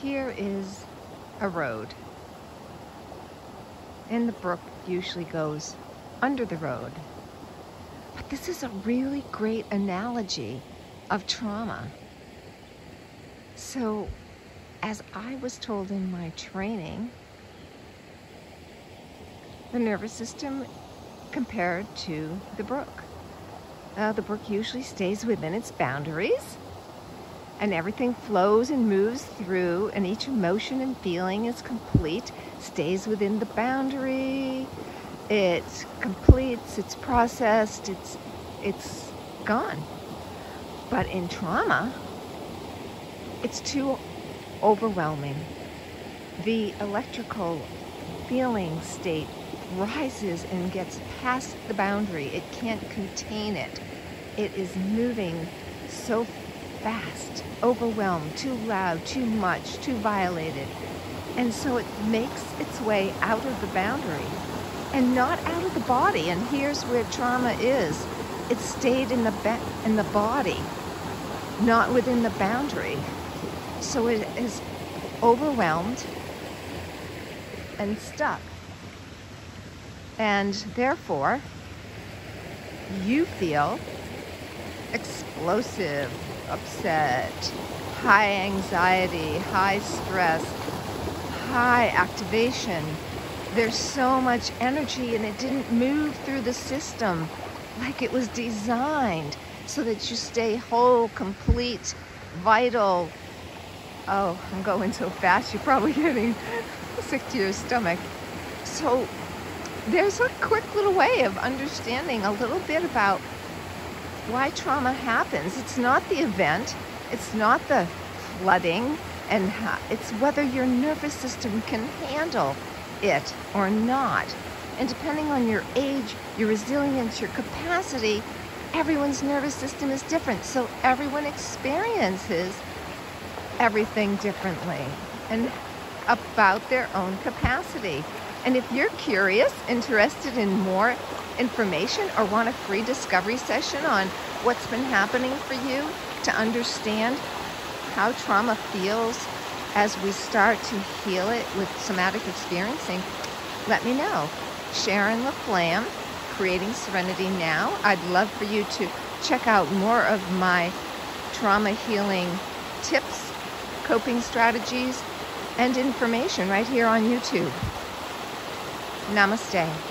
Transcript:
here is a road. And the brook usually goes under the road. But this is a really great analogy of trauma. So, as I was told in my training, the nervous system compared to the brook. Uh, the brook usually stays within its boundaries and everything flows and moves through and each emotion and feeling is complete stays within the boundary. It completes it's processed it's it's gone. But in trauma it's too overwhelming. The electrical feeling state rises and gets past the boundary. It can't contain it. It is moving so fast, overwhelmed, too loud, too much, too violated. And so it makes its way out of the boundary and not out of the body. And here's where trauma is. It stayed in the in the body, not within the boundary. So it is overwhelmed and stuck. And therefore, you feel explosive, upset, high anxiety, high stress, high activation. There's so much energy and it didn't move through the system like it was designed so that you stay whole, complete, vital. Oh, I'm going so fast, you're probably getting sick to your stomach. So, there's a quick little way of understanding a little bit about why trauma happens. It's not the event, it's not the flooding, and it's whether your nervous system can handle it or not. And depending on your age, your resilience, your capacity, everyone's nervous system is different. So everyone experiences everything differently and about their own capacity. And if you're curious, interested in more information, or want a free discovery session on what's been happening for you to understand how trauma feels as we start to heal it with somatic experiencing, let me know. Sharon LaFlamme, Creating Serenity Now. I'd love for you to check out more of my trauma healing tips, coping strategies, and information right here on YouTube. Namaste.